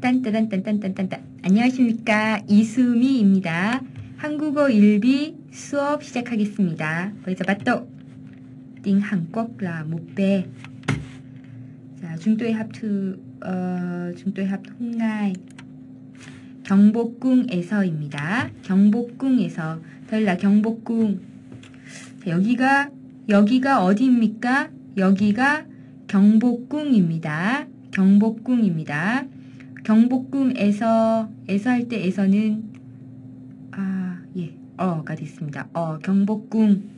딴따단딴딴딴딴 안녕하십니까 이수미입니다. 한국어 일비 수업 시작하겠습니다. 거기서 bắt 띵 한국 라 못배 자 중도의 합투 어 중도의 합 홍나이 경복궁에서입니다. 경복궁에서 덜라 경복궁 자, 여기가 여기가 어디입니까? 여기가 경복궁입니다. 경복궁입니다. 경복궁에서 에서 할 때 에서는 아, 예. 어가 됐습니다. 어, 경복궁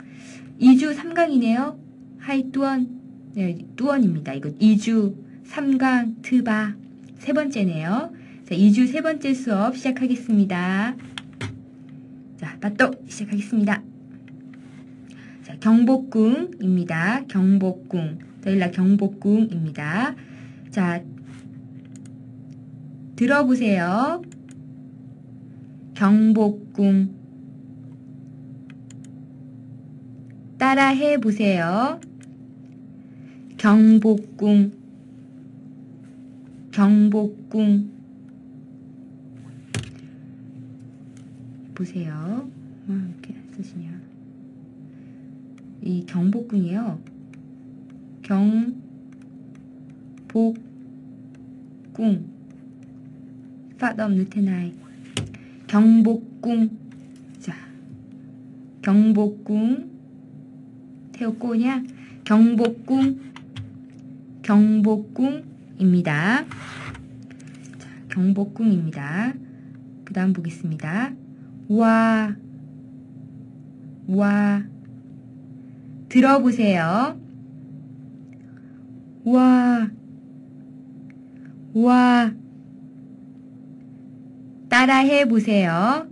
2주 3강이네요. 하이 뚜원. 네, 뚜원입니다. 이거 2주 3강 트바 세 번째네요. 자, 2주 세 번째 수업 시작하겠습니다. 자, 빠또 시작하겠습니다. 자, 경복궁입니다. 경복궁. 저일라 경복궁입니다. 자, 들어보세요. 경복궁. 따라해 보세요. 경복궁. 경복궁. 보세요. 아, 이렇게 쓰시냐. 이 경복궁이요. 경복궁. Phát âm như. 경복궁. 자, 경복궁. nha. 경복궁. 경복궁입니다. 자, 경복궁입니다. 그 다음 보겠습니다. 와, 와. 들어보세요. 와, 와. 따라해 보세요.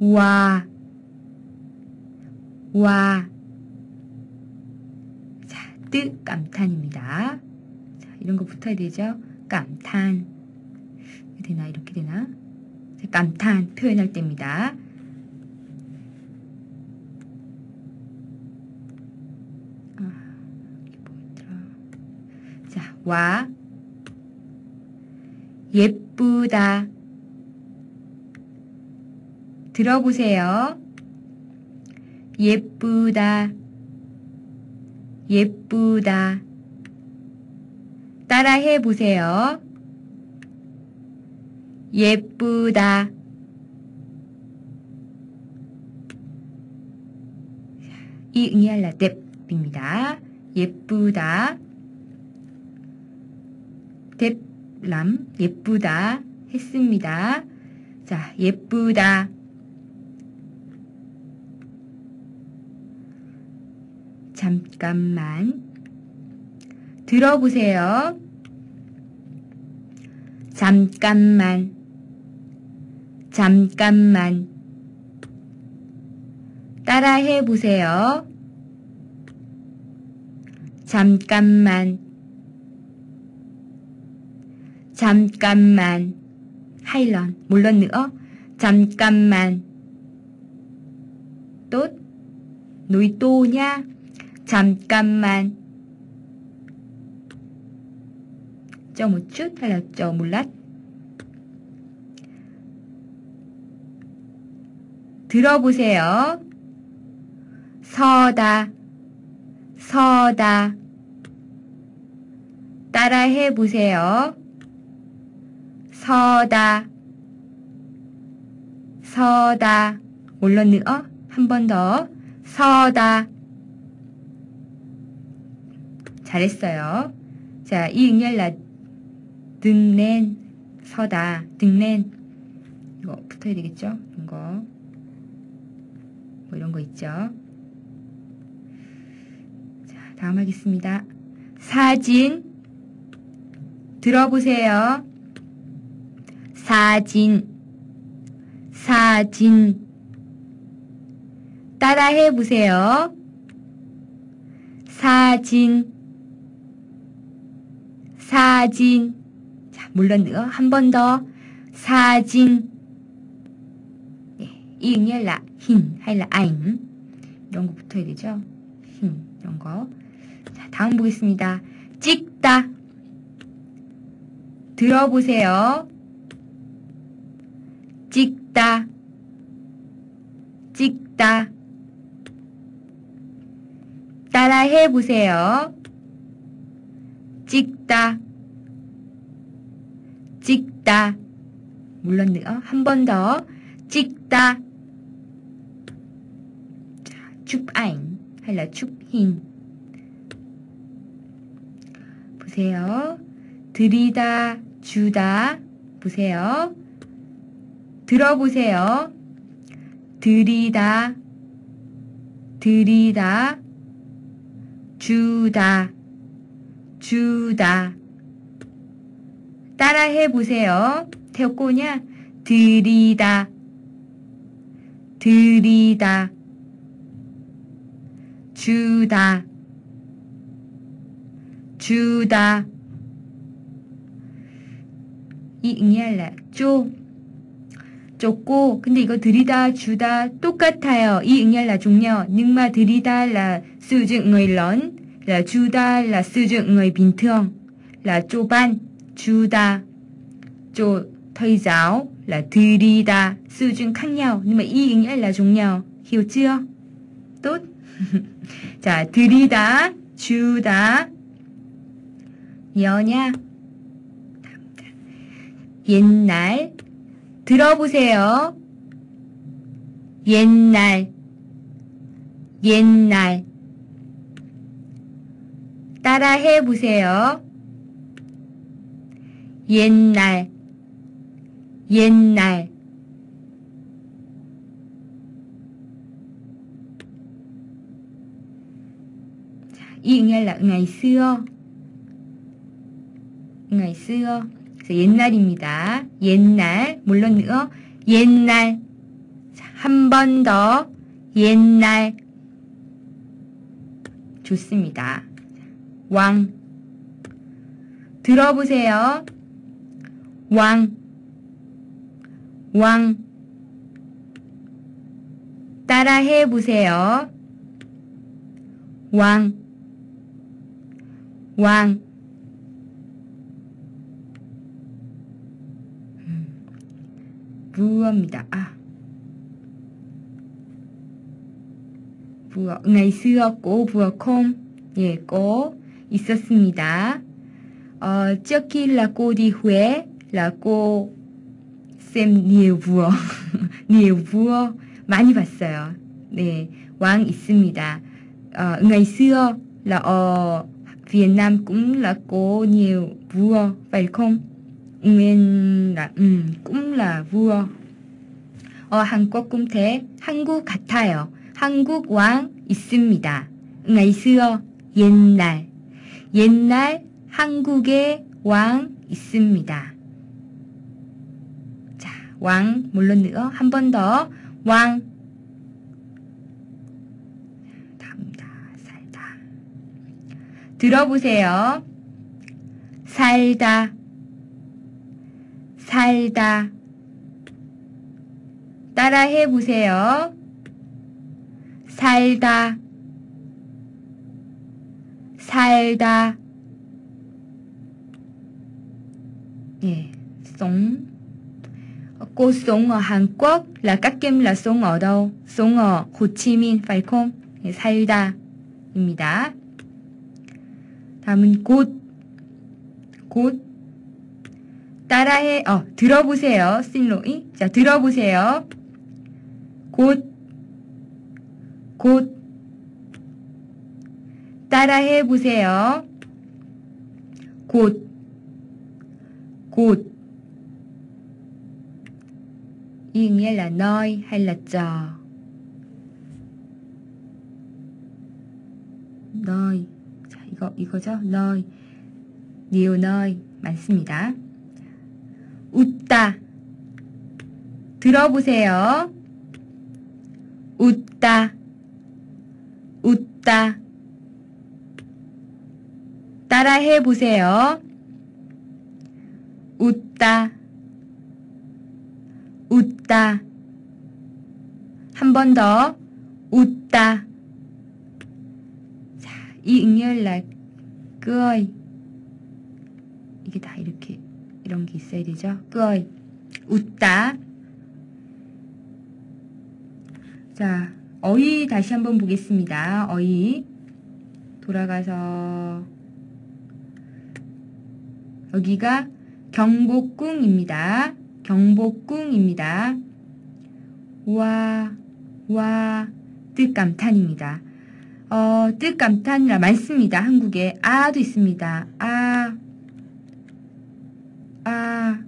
와, 와. 자, 뜻 감탄입니다. 자, 이런 거 붙어야 되죠? 감탄. 되나? 이렇게 되나? 자, 감탄 표현할 때입니다. 아? 자, 와. 예쁘다. 들어보세요. 예쁘다. 예쁘다. 따라해 보세요. 예쁘다. 이 응이할라 뎁입니다. 예쁘다. 뎁 람 예쁘다 했습니다. 자, 예쁘다. 잠깐만. 들어보세요. 잠깐만. 잠깐만. 따라해 보세요. 잠깐만. 잠깐만. 하일런. 물론 nữa. 잠깐만. tốt. Núi tu nha. 잠깐만. là cho một lát? 들어보세요. 서다, 서다. 따라해 보세요. 서다, 서다. 물론 nữa. 한번 더. 서다. 잘했어요. 자, 이 응열라 등낸 서다 등낸 이거 붙어야 되겠죠? 이거 뭐 이런 거 있죠? 자, 다음 하겠습니다. 사진 들어보세요. 사진 사진 따라해 보세요. 사진 사진. 자, 물론. 한 번 더. 사진. 예, 이 응열라 흰 là ảnh 이런 거 붙어야 되죠. 흰 이런 거. 자, 다음 보겠습니다. 찍다. 들어보세요. 찍다, 찍다. 따라해 보세요. 찍다, 찍다. 물론 nữa. 한번 더. 찍다. là chụp hình. 보세요. 들이다, 주다. 보세요. 들어보세요. 들이다, 들이다, 주다, 주다. 따라해 보세요. 태우꼬냐? 들이다, 들이다, 주다, 주다. 이 응이할라 쪼 좁고 근데 이거 들이다 주다 똑같아요. 이 응이할라 종료 능마 들이다 sử dụng người lớn là 주다 dụng người bình thường là 좁안 주다 조 thầy giáo là 들이다 sử dụng khác nhau nhưng mà y nghĩa là giống nhau hiểu chưa tốt 자 들이다 주다 nha 옛날 들어보세요. 옛날 옛날 따라해 보세요. 옛날 옛날 이 응할 là ngày xưa ngày xưa 옛날입니다. 옛날 물론 nữa 옛날 한 번 더 옛날 좋습니다. 왕 들어보세요. 왕 왕 따라해 보세요. 왕 왕. 부어입니다. 아. 부어. ngày xưa cô vừa không? 예, cô 있었습니다. 어, đi Huế là cô xem nhiều vua. nhiều vua 많이 봤어요. 네, 왕 있습니다. Ờ, ngày xưa là ở Việt Nam cũng? 음, cũng là vua. 어, 한국 thế. 한국 같아요. 한국 왕 있습니다. ngày xưa 옛날 옛날 한국에 왕 있습니다. 자, 왕 물론 nữa 한번 더. 왕 다음다 살다. 들어보세요. 살다 살다 따라해 보세요. 살다 살다 예, đâu? sống ở Hồ Chí Minh phải không? 예, 살다입니다. 다음은 곧, 곧 따라해, 어, 들어보세요. 실로이. 자, 들어보세요. 곧, 곧, 따라해 보세요. 곧, 곧. ý nghĩa là nơi. 자, 이거, 이거죠? nơi. nhiều nơi 많습니다. 웃다. 들어보세요. 웃다. 웃다. 따라해 보세요. 웃다. 웃다. 한 번 더. 웃다. 자, 이 là cười. 이게 다 이렇게 이런 게 있어야 되죠. 끄어이. 웃다. 자, 어휘 다시 한번 보겠습니다. 어휘. 돌아가서 여기가 경복궁입니다. 경복궁입니다. 와, 와, 뜻감탄입니다. 어, 뜻감탄이라 많습니다. 한국에. 아도 있습니다. 아, 아,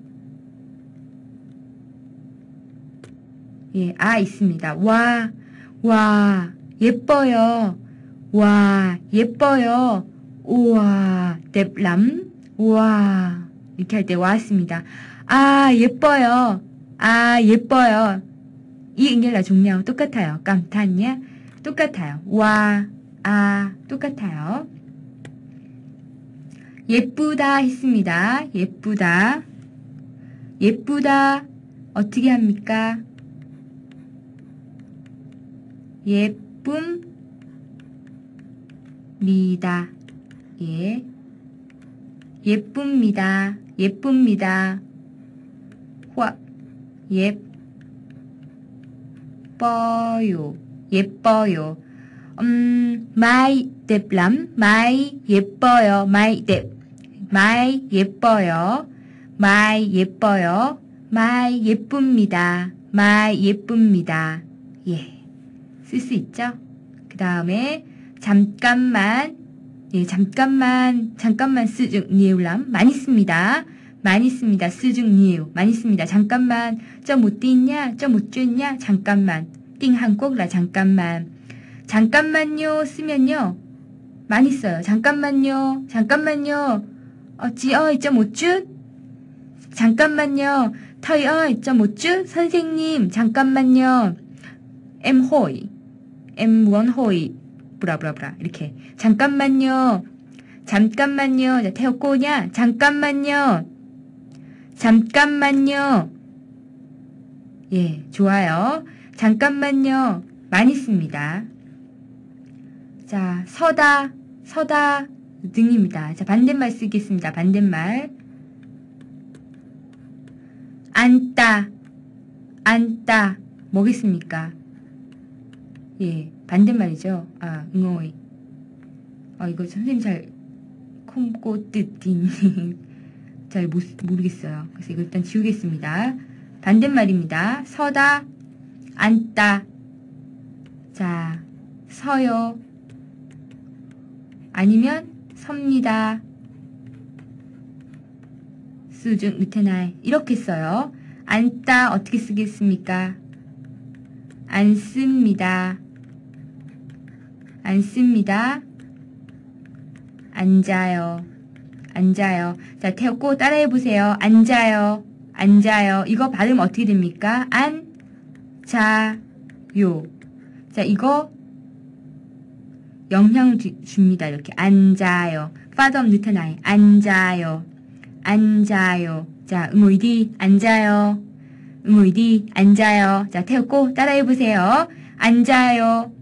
예, 아 있습니다. 와, 와, 예뻐요. 와, 예뻐요. 우와, 뎁람. 우와. 이렇게 할 때 와습니다. 아, 예뻐요. 아, 예뻐요. 이 응결라 종류하고 똑같아요. 깜탄냐? 똑같아요. 와, 아, 똑같아요. 예쁘다 했습니다. 예쁘다. 예쁘다. 어떻게 합니까? 예쁩니다. 예. 예쁩니다. 예쁩니다. 화, 예뻐요. 예뻐요. 음, Mai đẹp lắm, 마이 예뻐요. Mai đẹp, 마이 예뻐요. 마이 예뻐요. 마이 예쁩니다. 마이 예쁩니다. 예. 쓸 수 있죠? 그 다음에 잠깐만 예, 잠깐만, 잠깐만 sử dụng nhiều lắm 많이 씁니다. 많이 씁니다. sử dụng nhiều 많이 씁니다. 잠깐만, 저못 뛰냐? 저못 뛰냐? 잠깐만. tiếng Hàn Quốc là 잠깐만. 잠깐만요 쓰면요. 많이 써요. 잠깐만요. 잠깐만요. 어찌 어이 저못 쭈? 잠깐만요. 터이 어이 저못 쭈? 선생님 잠깐만요. 엠 호이. 엠원 호이. 브라브라브라 이렇게 잠깐만요. 잠깐만요. 자, 태웠고냐? 잠깐만요. 잠깐만요. 예, 좋아요. 잠깐만요. 많이 씁니다. 자, 서다, 서다 등입니다. 자, 반대말 쓰겠습니다. 반대말. 앉다, 앉다. 뭐겠습니까? 예, 반대말이죠. 아, 응어이. 아, 이거 선생님 잘, 콩꼬뜨딘. 잘 못, 모르겠어요. 그래서 이거 일단 지우겠습니다. 반대말입니다. 서다, 앉다. 자, 서요. 아니면 섭니다. 수중 밑에나에 이렇게 써요. 앉다 어떻게 쓰겠습니까? 앉습니다. 앉습니다. 앉아요. 앉아요. 자, 태웠고 따라해 보세요. 앉아요. 앉아요. 이거 발음 어떻게 됩니까? 안, 자, 요. 자, 이거 영향을 줍니다. 이렇게 앉아요. 파덤 느타나이 앉아요. 앉아요. 자, 응오이디 앉아요. 응오이디 앉아요. 자, 태웠고 따라해 보세요. 앉아요.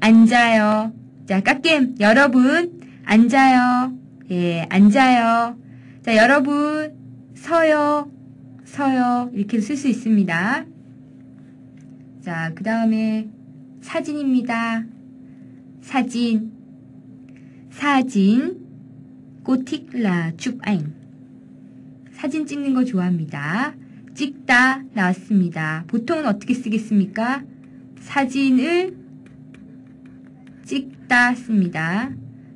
앉아요. 자, 깎임 여러분 앉아요. 예, 앉아요. 자, 여러분 서요. 서요. 이렇게 쓸 수 있습니다. 자, 그 다음에 사진입니다. 사진. 사진. 꼬틱라 춥아잉. 사진 찍는 거 좋아합니다. 찍다 나왔습니다. 보통은 어떻게 쓰겠습니까? 사진을 찍다 씁니다.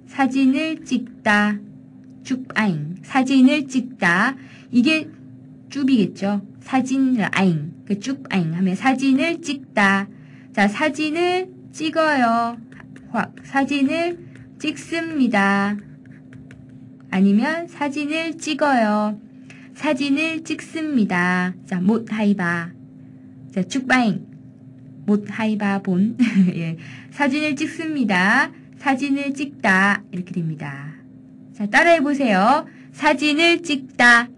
사진을 찍다. 쭈아잉. 사진을 찍다. 이게 쭈비겠죠. 사진 아잉. 그 쭈아잉 하면 사진을 찍다. 자, 사진을 찍어요. 확 사진을 찍습니다. 아니면 사진을 찍어요. 사진을 찍습니다. 자, 못 하이바. 자, 쭉바잉. 못 하이바 본. 예. 사진을 찍습니다. 사진을 찍다. 이렇게 됩니다. 자, 따라해 보세요. 사진을 찍다.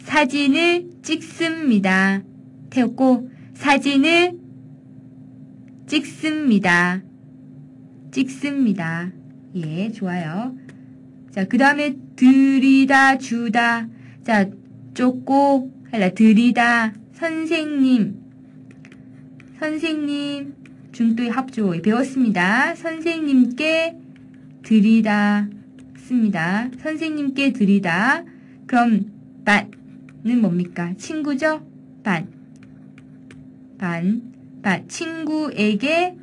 사진을 찍습니다. 태웠고, 사진을 찍습니다. 찍습니다. 예, 좋아요. 자, 그 다음에 들이다, 주다. 자, 쫓고, 할라, 들이다. 선생님. 선생님. 중도의 합조 배웠습니다. 선생님께 드리다. 씁니다. 선생님께 드리다. 그럼, 반은 뭡니까? 친구죠? 반. 반. 반. 친구에게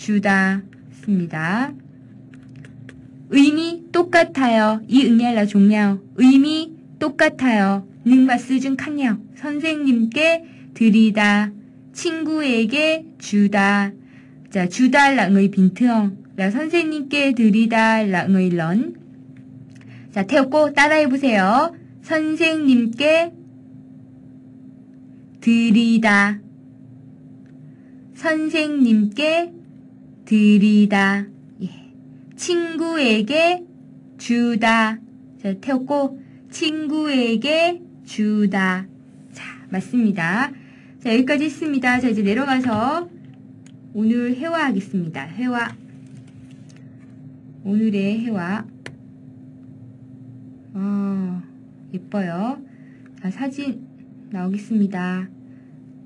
주다. 씁니다. 의미 똑같아요. 이 응얄라 종량 의미 똑같아요. 능마 쓰준 칸냥 선생님께 드리다. 친구에게 주다. 자, 주달랑의 빈트엉. 라 선생님께 드리다 랑의 런. 자, 태웠고 따라해 보세요. 선생님께 드리다. 선생님께 드리다. 친구에게 주다. 자, 태웠고, 친구에게 주다. 자, 맞습니다. 자, 여기까지 했습니다. 자, 이제 내려가서 오늘 회화 하겠습니다. 회화. 오늘의 회화. 아, 예뻐요. 자, 사진 나오겠습니다.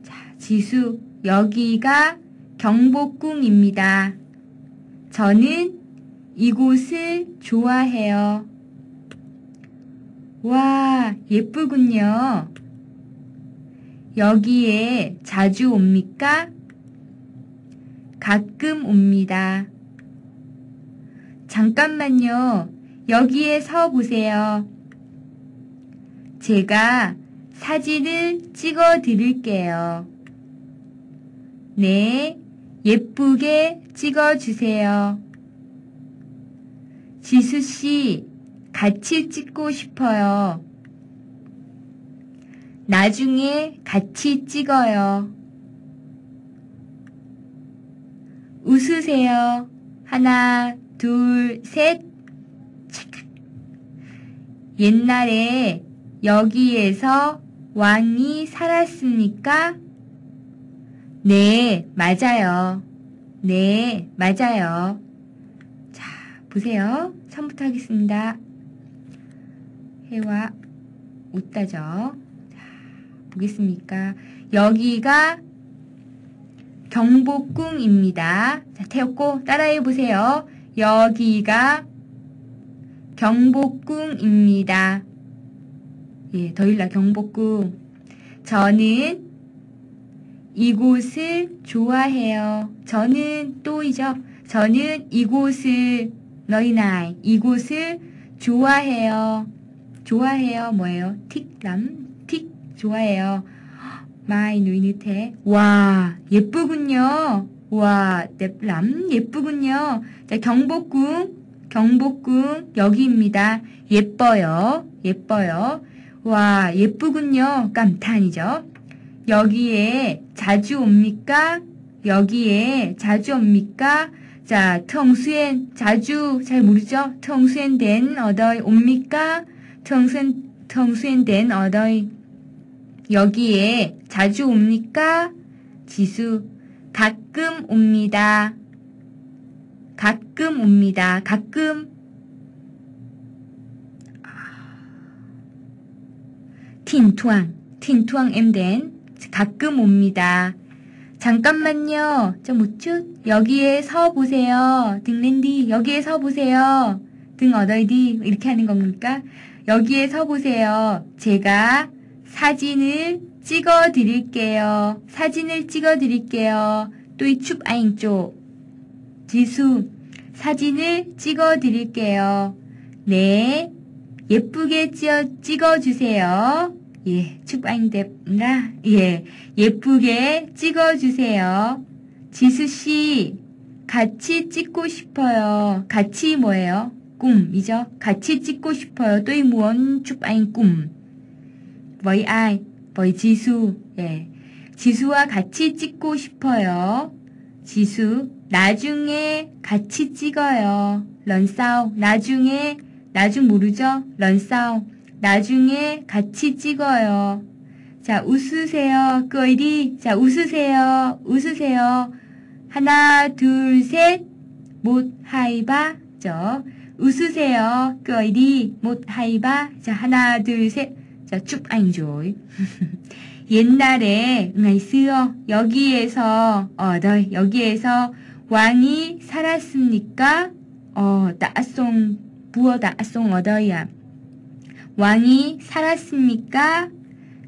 자, 지수. 여기가 경복궁입니다. 저는 이곳을 좋아해요. 와, 예쁘군요. 여기에 자주 옵니까? 가끔 옵니다. 잠깐만요. 여기에 서 보세요. 제가 사진을 찍어 드릴게요. 네, 예쁘게 찍어 주세요. 지수 씨, 같이 찍고 싶어요. 나중에 같이 찍어요. 웃으세요. 하나, 둘, 셋. 옛날에 여기에서 왕이 살았습니까? 네, 맞아요. 네, 맞아요. 보세요. 처음부터 하겠습니다. 해와 웃다죠. 자, 보겠습니까? 여기가 경복궁입니다. 자, 태웠고 따라해 보세요. 여기가 경복궁입니다. 예, Đây là 경복궁. 저는 이곳을 좋아해요. 저는 tôi죠. 저는 이곳을 nơi này 이곳을 좋아해요. 좋아해요. 뭐예요? thích lắm, thích, 좋아해요. Mai nói như thế. 와, 예쁘군요. 와, đẹp lắm, 예쁘군요. 자, 경복궁, 경복궁, 여기입니다. 예뻐요. 예뻐요. 와, 예쁘군요. 깜탄이죠. 여기에 자주 옵니까? 여기에 자주 옵니까? 자, 텅수엔 자주 잘 모르죠? 텅수엔 된 어더이 옵니까? 텅수엔 텅수엔 된 어더이 여기에 자주 옵니까? 지수 가끔 옵니다. 가끔 옵니다. 가끔 틴투앙 틴투앙 엠된 가끔 옵니다. 잠깐만요. 좀 우측 여기에 서 보세요. 등랜디 여기에 서 보세요. 등 어더이디 이렇게 하는 겁니까? 여기에 서 보세요. 제가 사진을 찍어 드릴게요. 사진을 찍어 드릴게요. 또이춥 아잉 쪽 지수 사진을 찍어 드릴게요. 네. 예쁘게 찍어 주세요. 예, 축방대나 예, 예쁘게 찍어주세요. 지수 씨, 같이 찍고 싶어요. 같이 뭐예요? 꿈이죠? 같이 찍고 싶어요. 또이 무언 축방인 꿈. 뭐이 아이, 뭐이 지수, 예. 지수와 같이 찍고 싶어요. 지수, 나중에 같이 찍어요. 런싸우, 나중에, 나중 모르죠? 런싸우. 나중에 같이 찍어요. 자, 웃으세요. 끄이디. 자, 웃으세요. 웃으세요. 하나, 둘, 셋. 못 하이바. 죠. 웃으세요. 그 어디 못 하이바. 자, 하나, 둘, 셋. 자, 쭉 아잉조이. 옛날에 응아이스요. 여기에서 어더 여기에서 왕이 살았습니까? 어, 따송 부어 따송 어더야. 왕이 살았습니까?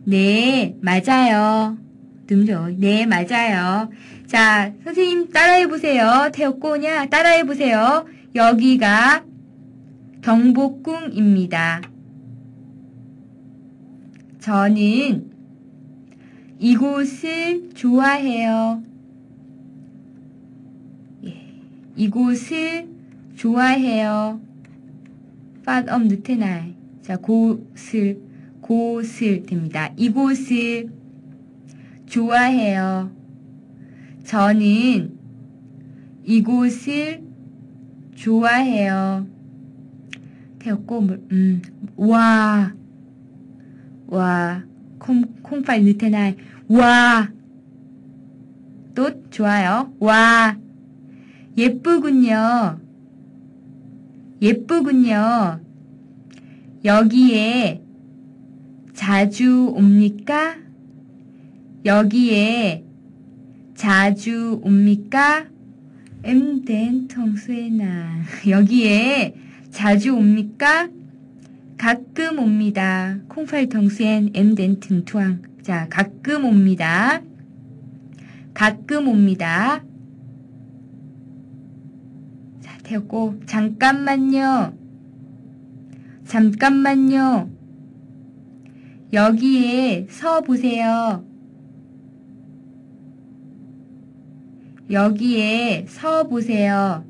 네, 맞아요. 등죠. 네, 맞아요. 자, 선생님 따라해 보세요. 태웠고냐? 따라해 보세요. 여기가 경복궁입니다. 저는 이곳을 좋아해요. 예, 이곳을 좋아해요. phát 늦테나이 자, 곳을, 곳을 됩니다. 이곳을 좋아해요. 저는 이곳을 좋아해요. 태웠고, 음, 와, 와, 콩, 콩파일 느테나이, 와, 또 좋아요. 와, 예쁘군요. 예쁘군요. 여기에 자주 옵니까? 여기에 자주 옵니까? 엠덴 통수에나 여기에 자주 옵니까? 가끔 옵니다. 콩팔 통수엔 엠덴 등투앙 자 가끔 옵니다. 가끔 옵니다. 자 태웠고 잠깐만요. 잠깐만요. 여기에 서 보세요. 여기에 서 보세요.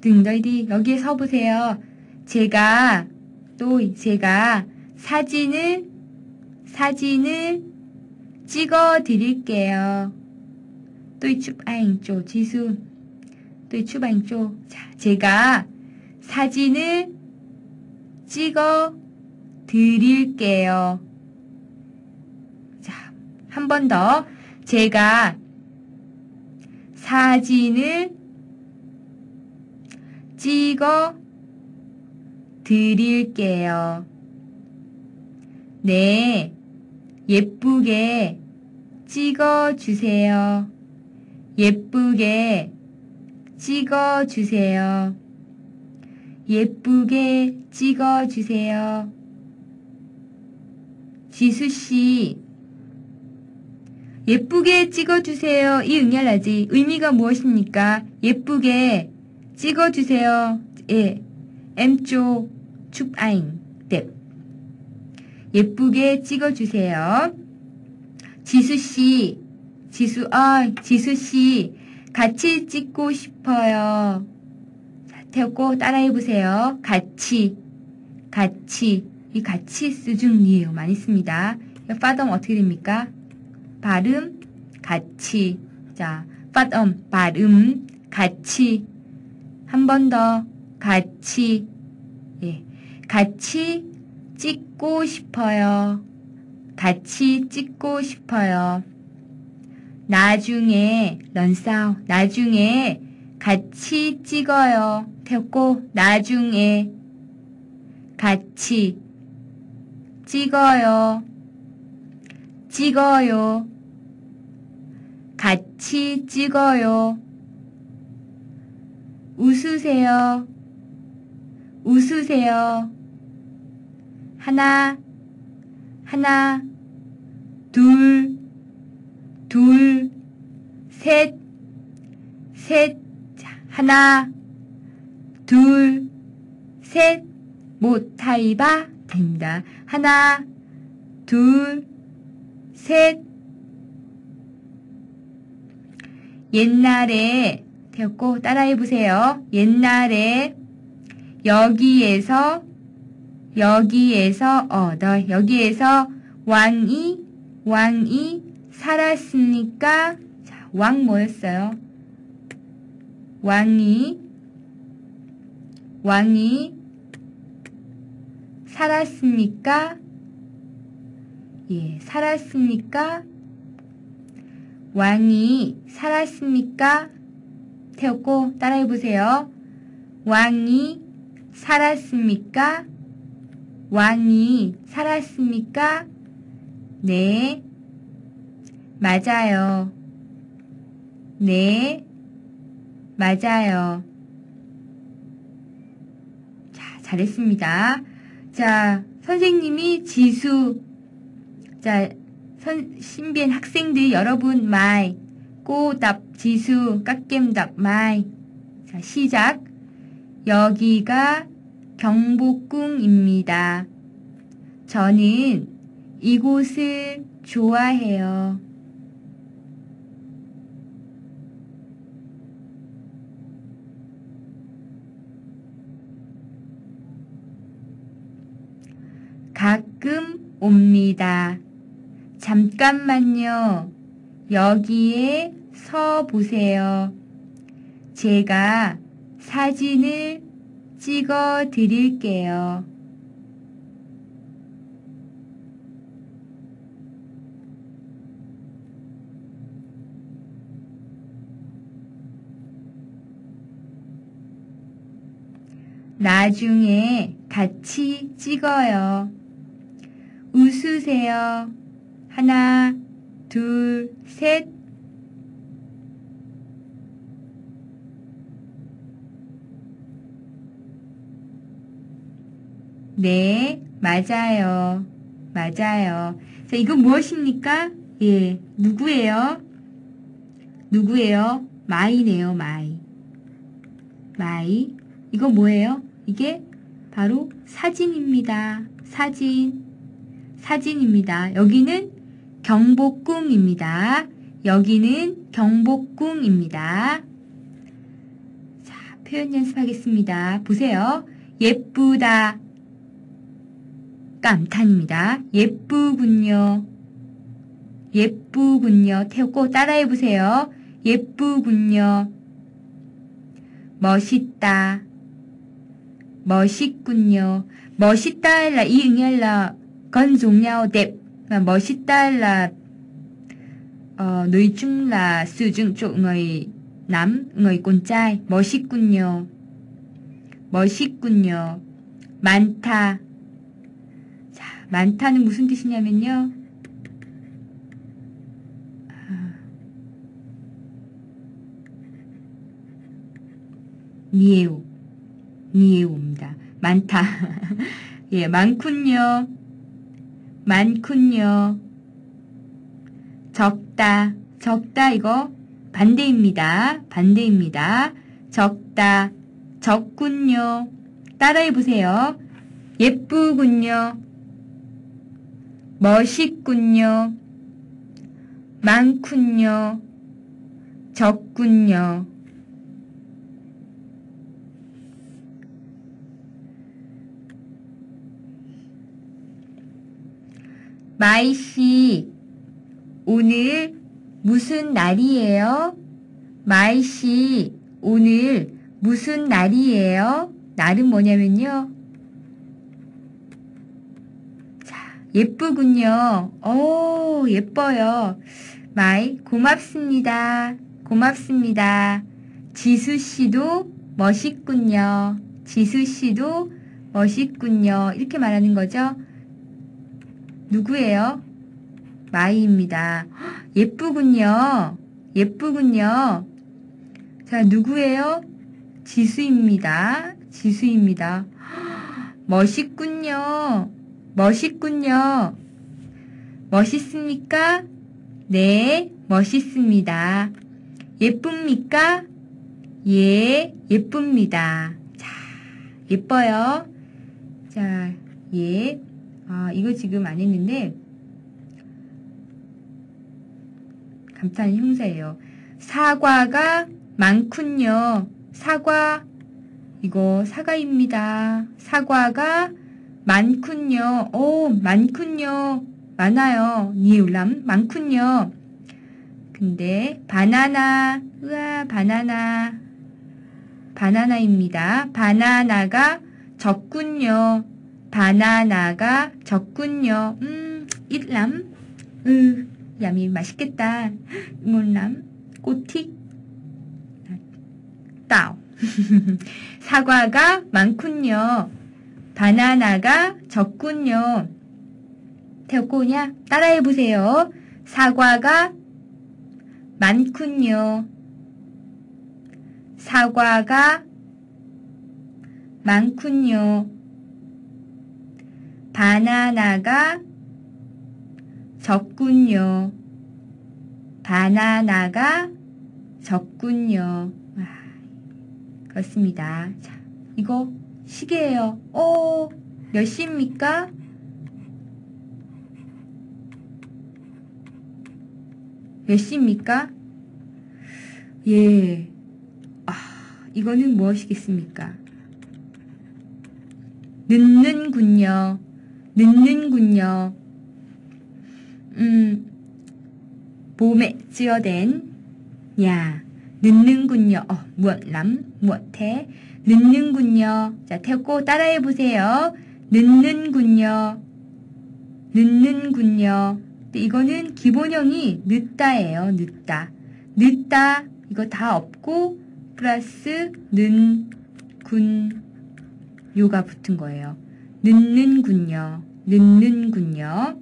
등너희들 여기에 서 보세요. 제가 또 제가 사진을 사진을 찍어 드릴게요. 또 추방조 지수 또 추방조 자 제가 사진을 찍어 드릴게요. 자, 한 번 더. 제가 사진을 찍어 드릴게요. 네, 예쁘게 찍어 주세요. 예쁘게 찍어 주세요. 예쁘게 찍어 주세요. 지수씨, 예쁘게 찍어주세요. 이 응열라지 의미가 무엇입니까? 예쁘게 찍어주세요. 예, M쪽 축아잉 뎁 예쁘게 찍어주세요. 지수씨, 지수, 아, 지수씨, 같이 찍고 싶어요. 자, 태웠고 따라해 보세요. 같이, 같이, 이 같이 쓰중이에요. 많이 씁니다. 파덤 어떻게 됩니까? 발음 같이 자 phát 발음 같이 한 번 더 같이 예 같이 찍고 싶어요. 같이 찍고 싶어요. 나중에 런싸우 나중에 같이 찍어요. 태웠고 나중에 같이 찍어요. 찍어요. 같이 찍어요. 웃으세요. 웃으세요. 하나, 하나, 둘, 둘, 셋, 셋, 자, 하나, 둘, 셋, 못하이바 됩니다. 하나, 둘, 셋, 옛날에 되었고 따라해 보세요. 옛날에 여기에서 여기에서 어더 여기에서 왕이 왕이 살았으니까 자, 왕 뭐였어요? 왕이 왕이 살았으니까 예, 살았으니까 왕이 살았습니까? 태웠고 따라해 보세요. 왕이 살았습니까? 왕이 살았습니까? 네. 맞아요. 네. 맞아요. 자, 잘했습니다. 자, 선생님이 지수. 자, 선, 신비한 학생들 여러분 마이. 꼬답 지수 깎겜답 마이. 자, 시작. 여기가 경복궁입니다. 저는 이곳을 좋아해요. 가끔 옵니다. 잠깐만요. 여기에 서 보세요. 제가 사진을 찍어 드릴게요. 나중에 같이 찍어요. 웃으세요. 하나, 둘, 셋. 네, 맞아요. 맞아요. 자, 이건 무엇입니까? 예, 누구예요? 누구예요? 마이네요, 마이. 마이. 이거 뭐예요? 이게 바로 사진입니다. 사진. 사진입니다. 여기는 경복궁입니다. 여기는 경복궁입니다. 자, 표현 연습하겠습니다. 보세요. 예쁘다. 감탄입니다. 예쁘군요. 예쁘군요. Theo cô 따라해 보세요. 예쁘군요. 멋있다. 멋있군요. 멋있다 nghĩa là và 멋있다 là uh, nói chung là sử dụng. 멋있군요. 멋있군요. 많다. 자, 많다는 무슨 뜻이냐면요. 니에우. 니에우입니다. 많다. 예, 많군요. 많군요. 적다. 적다 이거 반대입니다. 반대입니다. 적다. 적군요. 따라해 보세요. 예쁘군요. 멋있군요. 많군요. 적군요. 마이 씨, 오늘 무슨 날이에요? 마이 씨, 오늘 무슨 날이에요? 날은 뭐냐면요. 자, 예쁘군요. 오, 예뻐요. 마이, 고맙습니다. 고맙습니다. 지수 씨도 멋있군요. 지수 씨도 멋있군요. 이렇게 말하는 거죠. 누구예요? 마이입니다. 예쁘군요. 예쁘군요. 자, 누구예요? 지수입니다. 지수입니다. 멋있군요. 멋있군요. 멋있습니까? 네, 멋있습니다. 예쁩니까? 예, 예쁩니다. 자, 예뻐요. 자, 예. 아, 이거 지금 안 했는데, 감탄 형사예요. 사과가 많군요. 사과, 이거 사과입니다. 사과가 많군요. 오, 많군요. 많아요. 니울람, 많군요. 근데, 바나나, 으아, 바나나. 바나나입니다. 바나나가 적군요. 바나나가 적군요. 음, ít 음, 야미 맛있겠다. Cô thích. 따오. 사과가 많군요. 바나나가 적군요. 태우코냐? 따라해보세요. 사과가 많군요. 사과가 많군요. 바나나가 적군요. 바나나가 적군요. 와, 그렇습니다. 자, 이거 시계예요. 어, 몇 시입니까? 몇 시입니까? 예. 아, 이거는 무엇이겠습니까? 늦는군요. 늦는군요. 음, 봄에 찌어댄, 야, 늦는군요. 어, 무엇람, 무엇해? 늦는군요. 자, 태고 따라해보세요. 늦는군요. 늦는군요. 이거는 기본형이 늦다예요. 늦다. 늦다. 이거 다 없고, 플러스, 는, 군, 요가 붙은 거예요. 늦는군요. 늦는군요.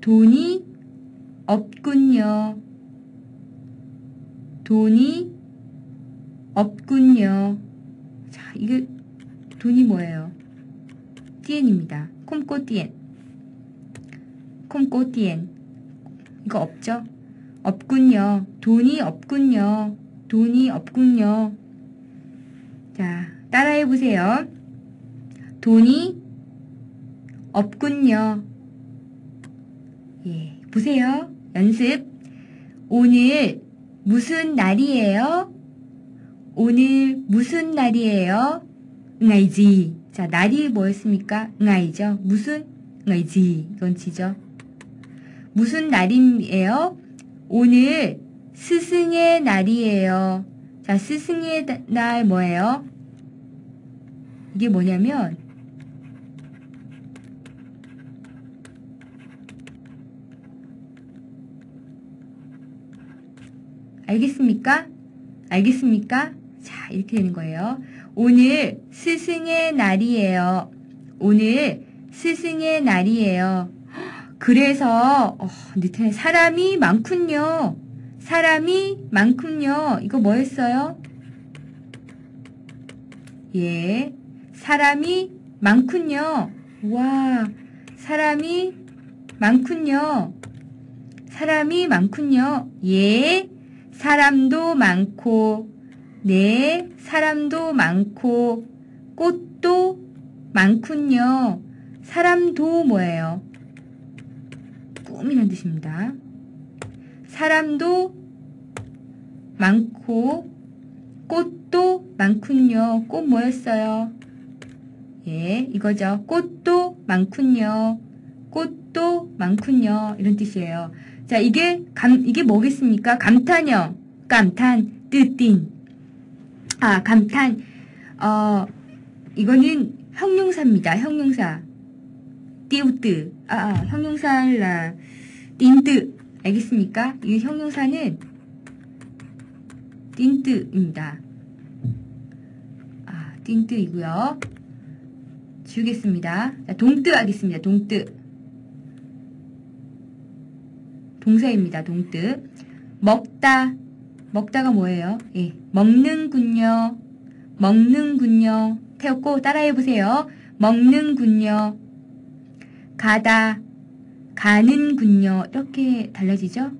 돈이 없군요. 돈이 없군요. 자, 이게 돈이 뭐예요? 띠엔입니다. 콤꼬 띠엔. 콤꼬 띠엔. 이거 없죠? 없군요. 돈이 없군요. 돈이 없군요. 자, 따라해 보세요. 돈이 없군요. 예, 보세요. 연습. 오늘 무슨 날이에요? 오늘 무슨 날이에요? 응아이지. 자, 날이 뭐였습니까? 응아이죠. 무슨? 응아이지. 이건 지죠. 무슨 날이에요? 오늘 스승의 날이에요. 자, 스승의 날 뭐예요? 이게 뭐냐면 알겠습니까? 알겠습니까? 자, 이렇게 되는 거예요. 오늘 스승의 날이에요. 오늘 스승의 날이에요. 그래서 어, 사람이 많군요. 사람이 많군요. 이거 뭐였어요? 예, 사람이 많군요. 와, 사람이 많군요. 사람이 많군요. 예, 사람도 많고, 네, 사람도 많고, 꽃도 많군요. 사람도 뭐예요? 꿈이란 뜻입니다. 사람도 많고, 꽃도 많군요. 꽃 뭐였어요? 예, 이거죠. 꽃도 많군요. 꽃도 많군요. 이런 뜻이에요. 자, 이게 감, 이게 뭐겠습니까? 감탄형, 감탄, 뜨띵. 아, 감탄, 어, 이거는 형용사입니다. 형용사. 띠우뜨. 아, 아 형용사라. 띵뜨. 알겠습니까? 이 형용사는 띵뜨입니다. 아, 띵뜨이고요. 지우겠습니다. 자, 동뜨 하겠습니다. 동뜨. 동사입니다. 동뜨. 먹다. 먹다가 뭐예요? 예. 먹는군요. 먹는군요. 태웠고 따라해보세요. 먹는군요. 가다. 가는군요. 이렇게 달라지죠?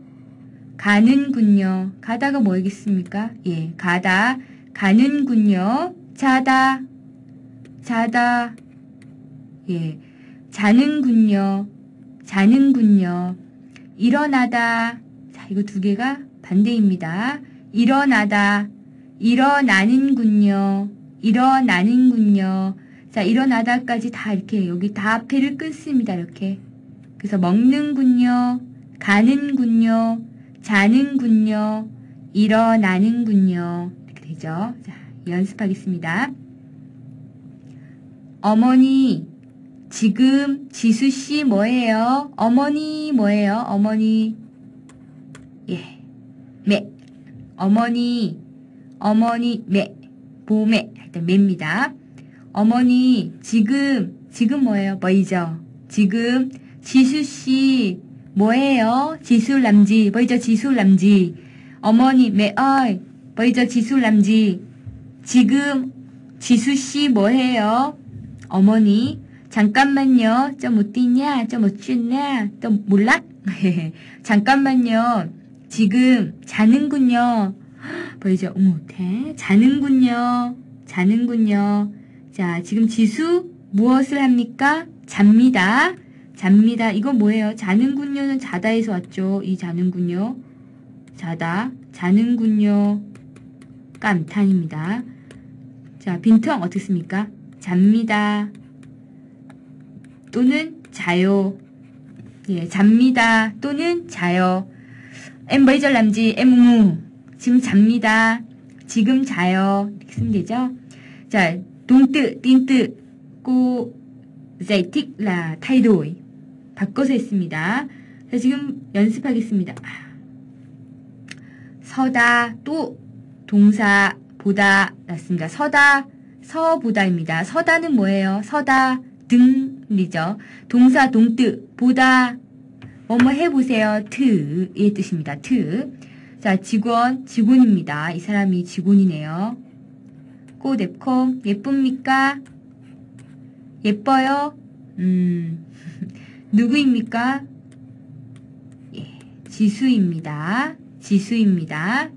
가는군요. 가다가 뭐겠습니까? 예. 가다. 가는군요. 자다. 자다. 예. 자는군요. 자는군요. 일어나다. 자, 이거 두 개가 반대입니다. 일어나다. 일어나는군요. 일어나는군요. 자, 일어나다까지 다 이렇게 여기 다 앞에를 끊습니다. 이렇게. 그래서 먹는군요. 가는군요. 자는군요. 일어나는군요. 이렇게 되죠. 자, 연습하겠습니다. 어머니, 지금 지수 씨 뭐예요? 어머니 뭐예요? 어머니. 예. 매. 어머니, 어머니, 매, 봄에, 할때 매입니다. 어머니, 지금, 지금 뭐예요? 뭐이죠? 지금, 지수 씨, 뭐예요? 지술남지, 뭐이죠? 지술남지. 어머니, 매, 어이, 뭐이죠? 지술남지. 지금, 지수 씨, 뭐해요? 어머니, 잠깐만요. 좀 어디냐? 좀 어쭈냐? 좀 몰라? 잠깐만요. 지금 자는군요. 보이죠? 어머, 대 자는군요. 자는군요. 자, 지금 지수 무엇을 합니까? 잡니다. 잡니다. 이건 뭐예요? 자는군요는 자다에서 왔죠. 이 자는군요. 자다. 자는군요. 깜탄입니다. 자, 빈텅 어떻습니까? 잡니다. 또는 자요. 예, 잡니다. 또는 자요. 엠 뭐이절 남지 엠무 지금 잡니다. 지금 자요. 이렇게 쓰면 되죠. 자, 동뜨, 띵뜨, thích là thay đổi. 바꿔서 했습니다. 자, 지금 연습하겠습니다. 서다, 또 동사, 보다 났습니다. 서다, 서보다입니다. 서다는 뭐예요? 서다, 등이죠. 동사 동뜨 보다 뭐뭐 해보세요. 트의 뜻입니다. 트. 자, 직원, 직원입니다. 이 사람이 직원이네요. 꽃 앱콤 예쁩니까? 예뻐요? 음, 누구입니까? 예, 지수입니다. 지수입니다.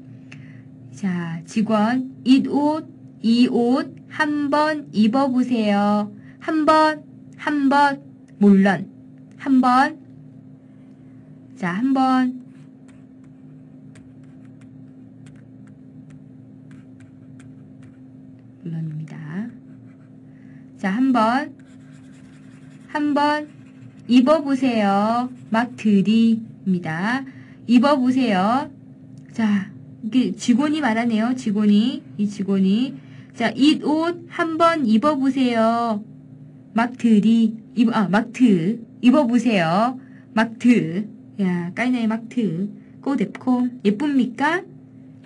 자, 직원, 이 옷, 이 옷 한 번 입어보세요. 한 번, 한 번, 물론, 한 번. 자, 한 번. 물론입니다. 자, 한 번. 한 번. 입어보세요. 막 들이입니다. 입어보세요. 자, 이게 직원이 말하네요. 직원이. 이 직원이. 자, 이 옷 한번 입어보세요. 막트리, 입, 아, 막트. 입어보세요. 막트. 야, 까이나의 막트. 꼬뎁콤. 예쁩니까?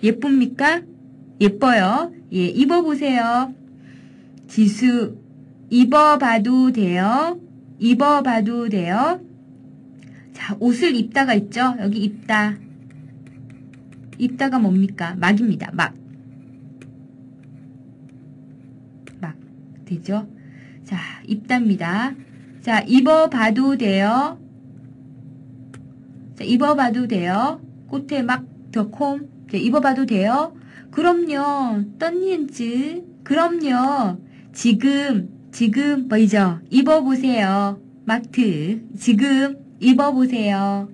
예쁩니까? 예뻐요. 예, 입어보세요. 지수. 입어봐도 돼요. 입어봐도 돼요. 자, 옷을 입다가 있죠? 여기 입다. 입다가 뭡니까? 막입니다. 막. 막. 되죠? 자, 입답니다. 자, 입어봐도 돼요. 자, 입어봐도 돼요. 꽃에 막 더 콤. 자, 입어봐도 돼요. 그럼요. 떤니엔즈. 그럼요. 지금, 지금, 뭐이죠? 입어보세요. 마트. 지금, 입어보세요.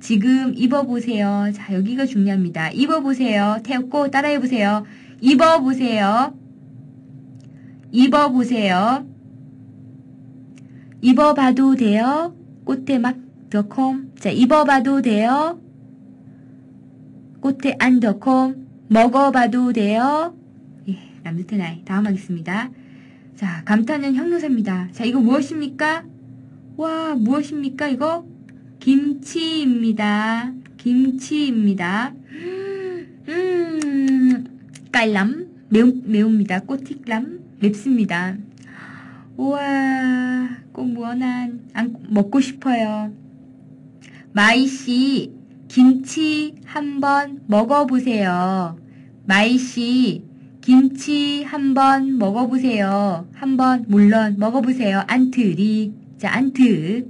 지금 입어보세요. 자, 여기가 중요합니다. 입어보세요. 태웠고 따라해보세요. 입어보세요. 입어보세요. 입어봐도 돼요. 꽃에 막더콤. 자, 입어봐도 돼요. 꽃에 안더콤. 먹어봐도 돼요. 예, 아이. 다음 하겠습니다. 자, 감탄은 형용사입니다. 자, 이거 무엇입니까? 와, 무엇입니까, 이거? 김치입니다. 김치입니다. 음, 깔람. 매우, 매웁니다. 꼬틱람. 맵습니다. 우와, 꼭 muốn ăn, ăn, 먹고 싶어요. 마이 씨, 김치 한번 먹어보세요. 마이 씨, 김치 한번 먹어보세요. 한번, một lần, 먹어보세요. Ăn thử đi. 자, ăn thử.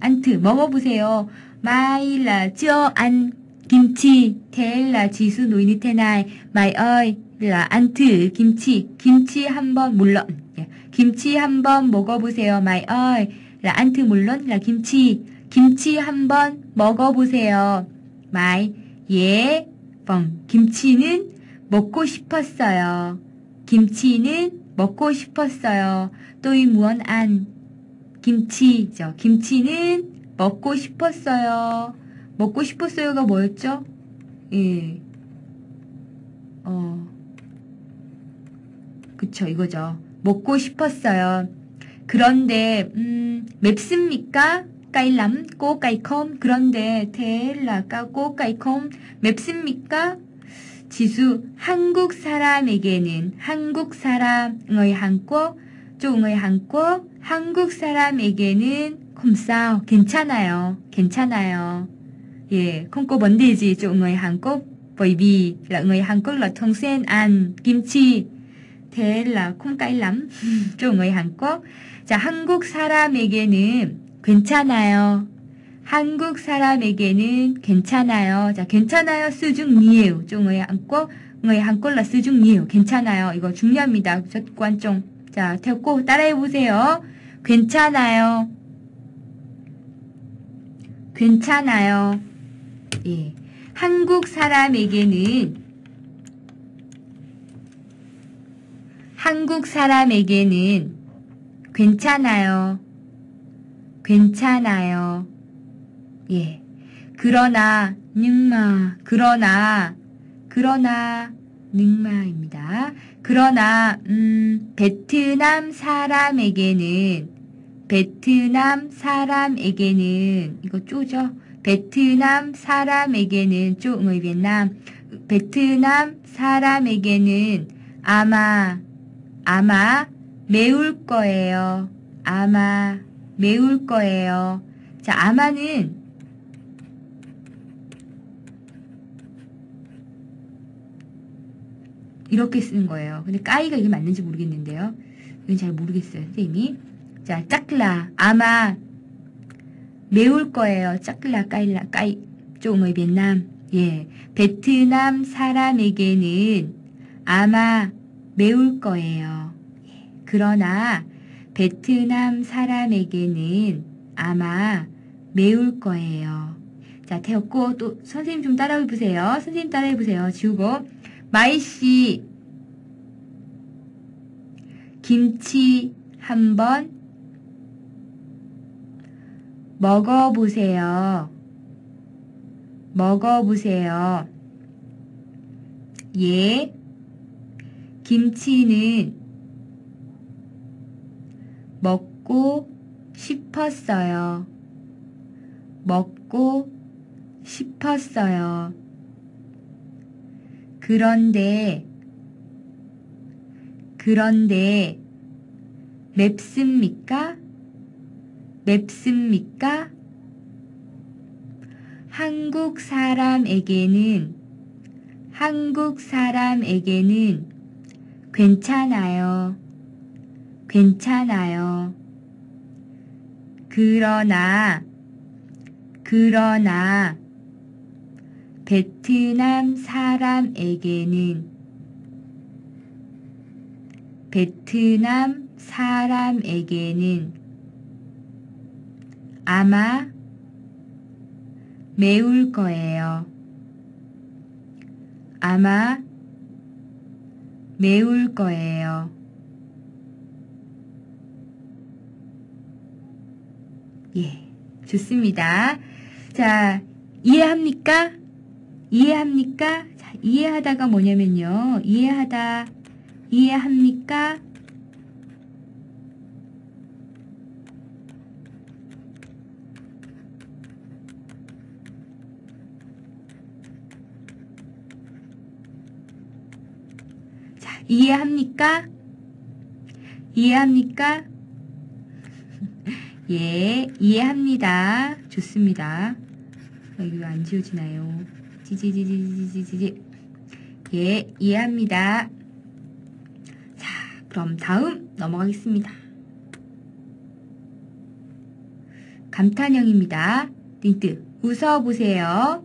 Ăn thử, 먹어보세요. Mai là chưa ăn 김치, thế là 지수, nói như thế này, Mai ơi, Là, ăn thử, 김치, 김치 한번, một lần, 김치 한번 먹어보세요. Mai ơi. Là ăn thử một lần là 김치. 김치 한번 먹어보세요. 마이 예. 뻥. 김치는 먹고 싶었어요. 김치는 먹고 싶었어요. Tôi muốn ăn. 김치죠. 김치는 먹고 싶었어요. 먹고 싶었어요가 뭐였죠? 예. 어. 그쵸, 이거죠. 먹고 싶었어요. 그런데 음, 맵습니까? 까일람 꼬까이컴 그런데 텔라까 꼬까이컴 맵습니까? 지수 한국 사람에게는 한국 사람의 한국 쪽의 한국 한국 사람에게는 콤싸 괜찮아요. 괜찮아요. 예, 콩고 번데지 ăn kim chi thế là không cay lắm cho người Hàn Quốc 자 한국 사람에게는 괜찮아요 한국 사람에게는 괜찮아요. 자 괜찮아요. 수중 nhiều cho người Hàn Quốc người Hàn Quốc là 수중 nhiều 괜찮아요. 이거 중요합니다. trọng 자 cô 따라해 보세요. 괜찮아요. 괜찮아요. 예. 한국 사람에게는 한국 사람에게는 괜찮아요. 괜찮아요. 예. 그러나 능마 그러나 그러나 능마입니다. 그러나 음 베트남 사람에게는 베트남 사람에게는 이거 쪼죠. 베트남 사람에게는 쪼의 베트남 베트남 사람에게는 아마 아마 매울 거예요. 아마 매울 거예요. 자, 아마는 이렇게 쓰는 거예요. 근데 까이가 이게 맞는지 모르겠는데요. 이건 잘 모르겠어요, 선생님이. 자, 짝라 아마 매울 거예요. 짜클라 까일라 까이 쪽의 베트남. 예. 베트남 사람에게는 아마 매울 거예요. 예. 그러나 베트남 사람에게는 아마 매울 거예요. 자, 태웠고 또 선생님 좀 따라해 보세요. 선생님 따라해 보세요. 지우고 마이 씨 김치 한번 먹어보세요. 먹어보세요. 예. 김치는 먹고 싶었어요. 먹고 싶었어요. 그런데, 그런데, 맵습니까? 맵습니까? 한국 사람에게는 한국 사람에게는 괜찮아요. 괜찮아요. 그러나 그러나 베트남 사람에게는 베트남 사람에게는 아마 매울 거예요. 아마 매울 거예요. 예, 좋습니다. 자, 이해합니까? 이해합니까? 자, 이해하다가 뭐냐면요. 이해하다, 이해합니까? 이해합니까? 이해합니까? 예, 이해합니다. 좋습니다. 여기 왜 안 지워지나요? 지지지지지지지. 예, 이해합니다. 자, 그럼 다음 넘어가겠습니다. 감탄형입니다. 띵트. 웃어보세요.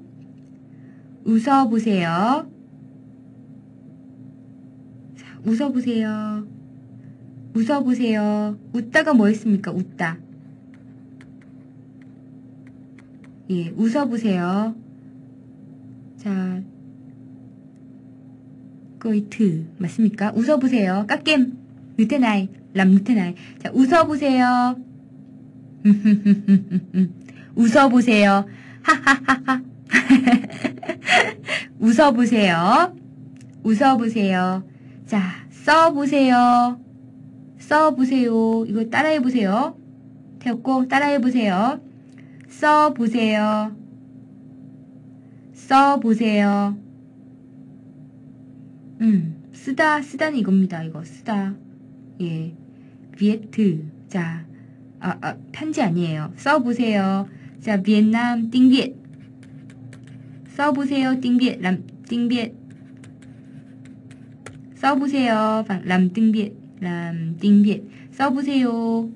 웃어보세요. 웃어보세요. 웃어보세요. 웃다가 뭐 했습니까? 웃다. 예, 웃어보세요. 자, 거이트 맞습니까? 웃어보세요. 깎겜 느테나이 람 느테나이 자 웃어보세요. 웃어보세요. 하하하하 웃어보세요. 웃어보세요. 자, 써보세요. 써보세요. 이거 따라해보세요. 태웠고, 따라해보세요. 써보세요. 써보세요. 음, 쓰다, 쓰다는 이겁니다. 이거, 쓰다. 예. 비에트. 자, 아, 아, 편지 아니에요. 써보세요. 자, 비엔남, 띵비엣. 써보세요. 띵비엣, 람, 띵비엣. 써보세요. 람, 띵비엣, 람, 띵비엣. 써보세요.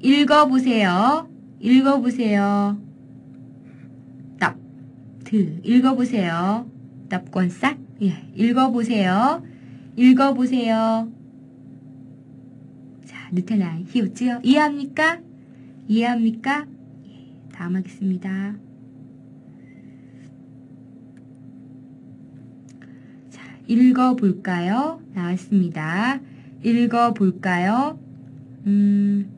읽어보세요. 읽어보세요. 답, 드, 읽어보세요. 싹, 예, 읽어보세요. 읽어보세요. 자, 느테나이, 히우지요? 이해합니까? 이해합니까? 예, 다음 하겠습니다. 자, 읽어볼까요? 나왔습니다. 읽어볼까요? 음,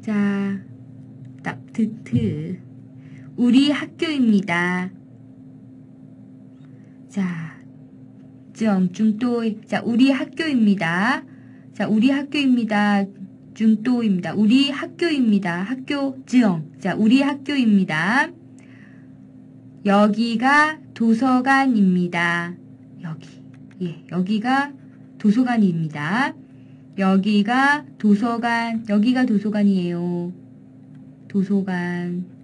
자, 답트트. 우리 학교입니다. 자, 정, 중도, 자, 우리 학교입니다. 자, 우리 학교입니다. 중도입니다. 우리 학교입니다. 학교, 정. 자, 우리 학교입니다. 여기가 도서관입니다. 여기. 예, 여기가 도서관입니다. 여기가 도서관, 여기가 도서관이에요. 도서관.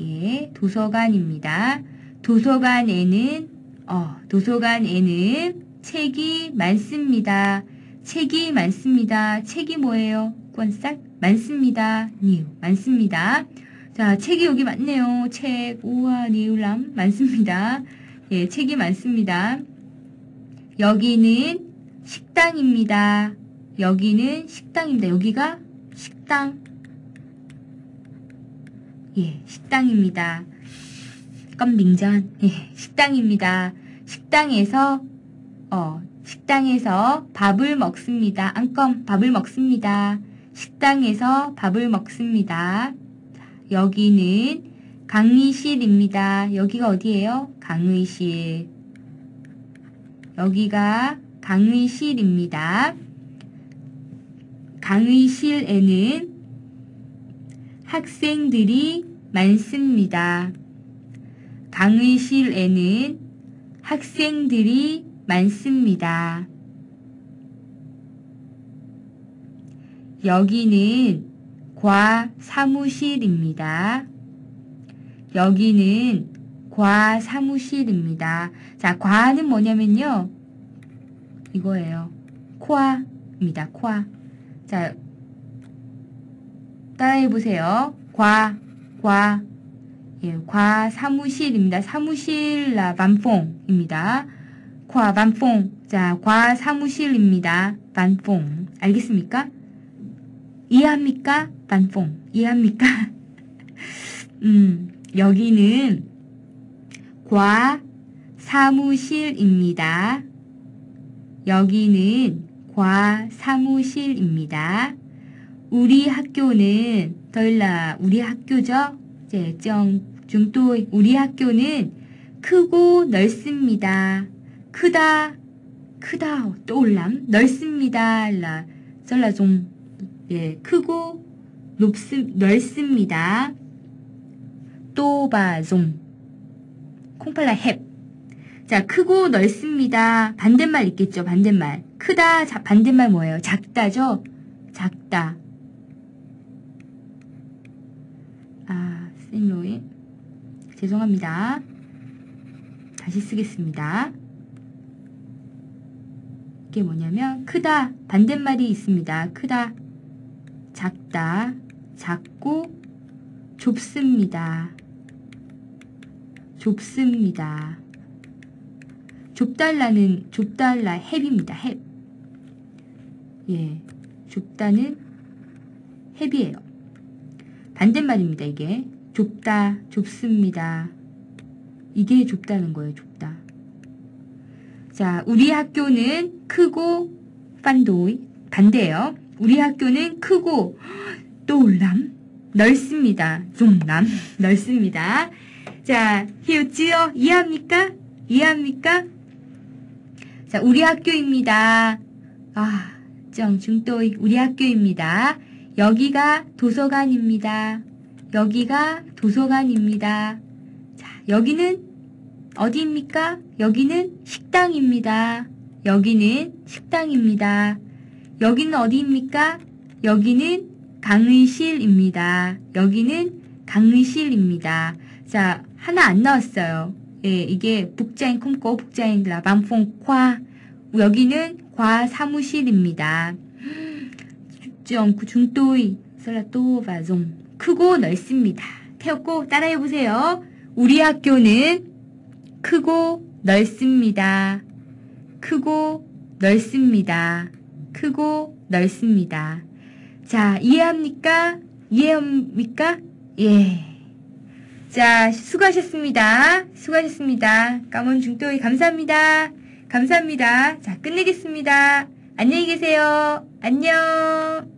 예, 도서관입니다. 도서관에는, 어, 도서관에는 책이 많습니다. 책이 많습니다. 책이 뭐예요? Quyển sách? 많습니다. Nhiều. 많습니다. 자, 책이 여기 많네요. 책, 우와, nhiều lắm. 많습니다. 예, 책이 많습니다. 여기는 식당입니다. 여기는 식당입니다. 여기가 식당. 예, 식당입니다. 껌빙전. 예, 식당입니다. 식당에서, 어, 식당에서 밥을 먹습니다. 안껌, 밥을 먹습니다. 식당에서 밥을 먹습니다. 여기는 강의실입니다. 여기가 어디예요? 강의실. 여기가 강의실입니다. 강의실에는 학생들이 많습니다. 강의실에는 학생들이 많습니다. 여기는 과 사무실입니다. 여기는 과 사무실입니다. 자, 과는 뭐냐면요. 이거예요. 코아입니다. 코아. 자, 따라해 보세요. 과, 과, 예, 과 사무실입니다. 사무실 라 반퐁입니다. 과 반퐁. 자, 과 사무실입니다. 반퐁. 알겠습니까? 이해합니까? 반퐁. 이해합니까? 음, 여기는 과 사무실입니다. 여기는 과 사무실입니다. 우리 학교는 덜라 우리 학교죠. 이제 정 중도 우리 학교는 크고 넓습니다. 크다 크다 또올람 넓습니다. 라 썰라 좀 예, 크고 높습 넓습니다. 또바종 콩팔라 햅 자, 크고 넓습니다. 반대말 있겠죠, 반대말. 크다, 자, 반대말 뭐예요? 작다죠? 작다. 아, 쌤로이. 죄송합니다. 다시 쓰겠습니다. 이게 뭐냐면, 크다, 반대말이 있습니다. 크다, 작다, 작고, 좁습니다. 좁습니다. 좁달라는 좁달라 햅입니다. 햅. 예. 좁다는 햅이에요. 반대말입니다. 이게 좁다, 좁습니다. 이게 좁다는 거예요. 좁다. 자, 우리 학교는 크고 판도이 반대예요. 우리 학교는 크고 또람 넓습니다. 좀남 넓습니다. 자, 히우지요 이해합니까? 이해합니까? 자, 우리 학교입니다. 아, 정중도이 우리 학교입니다. 여기가 도서관입니다. 여기가 도서관입니다. 자, 여기는 어디입니까? 여기는 식당입니다. 여기는 식당입니다. 여기는 어디입니까? 여기는 강의실입니다. 여기는 강의실입니다. 자, 하나 안 나왔어요. 예, 이게 북자인 콤고 북자인 라방퐁 과 여기는 과 사무실입니다. 중도이 설라 또바 좀 크고 넓습니다. 태웠고 따라해 보세요. 우리 학교는 크고 넓습니다. 크고 넓습니다. 크고 넓습니다. 자, 이해합니까? 이해합니까? 예. 자, 수고하셨습니다. 수고하셨습니다. 까몬 중도이 감사합니다. 감사합니다. 자, 끝내겠습니다. 안녕히 계세요. 안녕.